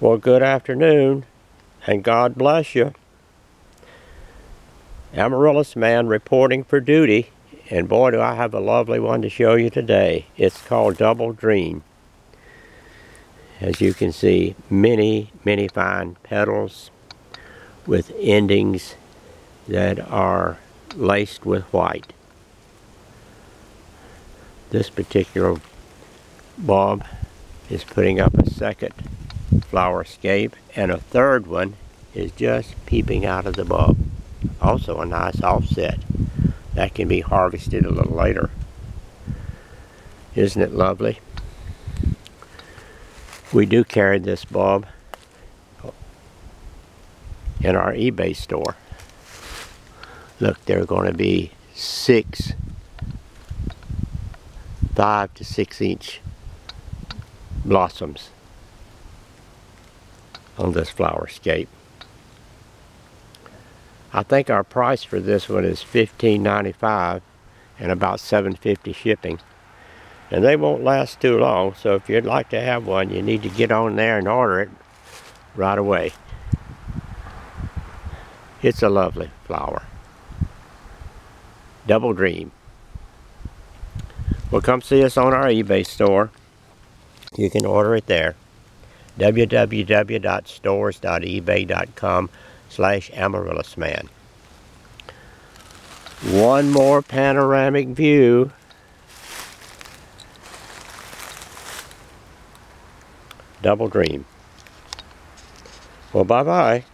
Well, good afternoon, and God bless you. Amaryllis Man reporting for duty, and boy do I have a lovely one to show you today. It's called Double Dream. As you can see, many, many fine petals with endings that are laced with white. This particular bulb is putting up a second flower scape and a third one is just peeping out of the bulb. Also a nice offset. That can be harvested a little later. Isn't it lovely? We do carry this bulb in our eBay store. Look, there are going to be six, five to six inch blossoms on this flower scape. I think our price for this one is $15.95 and about $7.50 shipping. And they won't last too long, so if you'd like to have one, you need to get on there and order it right away. It's a lovely flower. Double Dream. Well, come see us on our eBay store. You can order it there www.stores.ebay.com slash amaryllisman. One more panoramic view. Double Dream. Well, bye-bye.